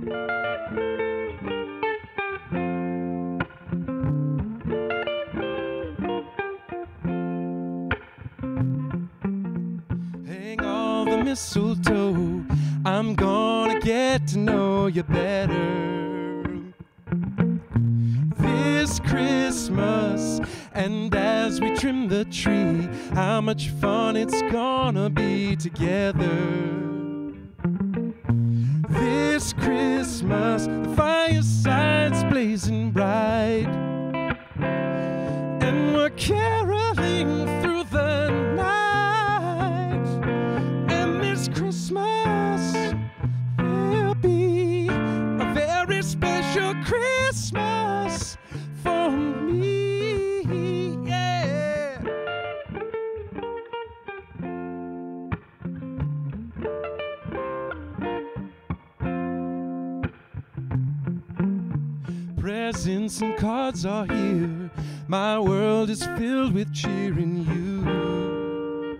Hang all the mistletoe. I'm gonna get to know you better this Christmas. And as we trim the tree, how much fun it's gonna be together. Christmas, the fireside's blazing bright. And we're caroling through the night. And this Christmas will be a very special Christmas Presents and cards are here. My world is filled with cheering you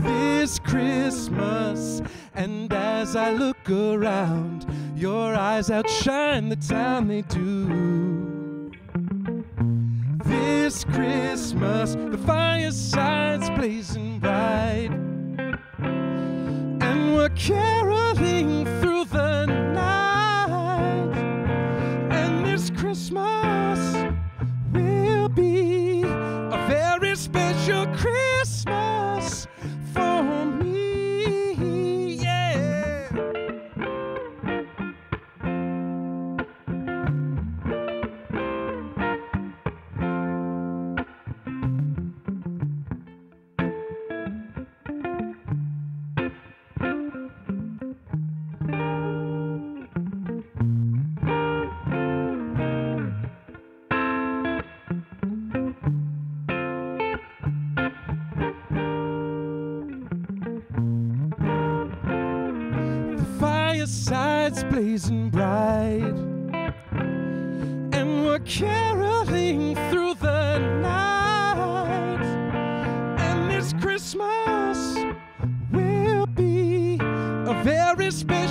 this Christmas. And as I look around, your eyes outshine the town they do. This Christmas, the fireside's blazing bright. And we're caroling fireside's blazing bright, and we're caroling through the night. And this Christmas will be a very special